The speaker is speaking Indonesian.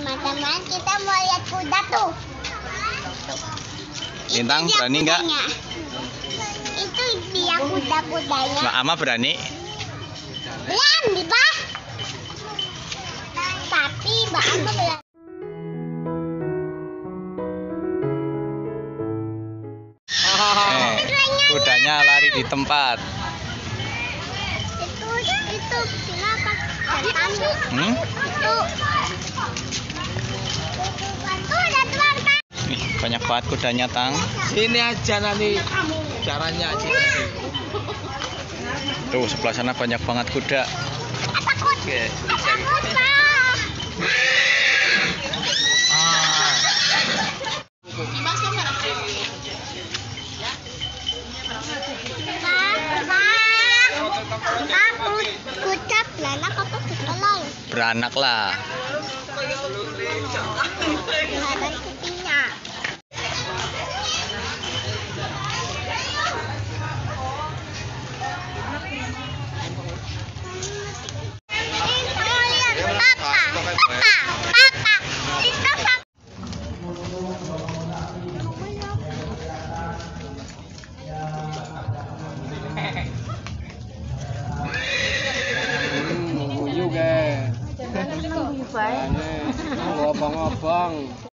teman-teman kita mau lihat kuda tuh. Lintang, Itu berani nggak? Itu dia kuda-kudanya. Mbak Ama berani? Di bawah. Tapi Mbak Ama belum. Eh, kudanya lari di tempat. Itu itu kenapa? Hmm? Banget kudanya, Tang. Sini aja nanti caranya aja. Tuh, sebelah sana banyak banget kuda. Oke, Takut, Pak. Bang, bang.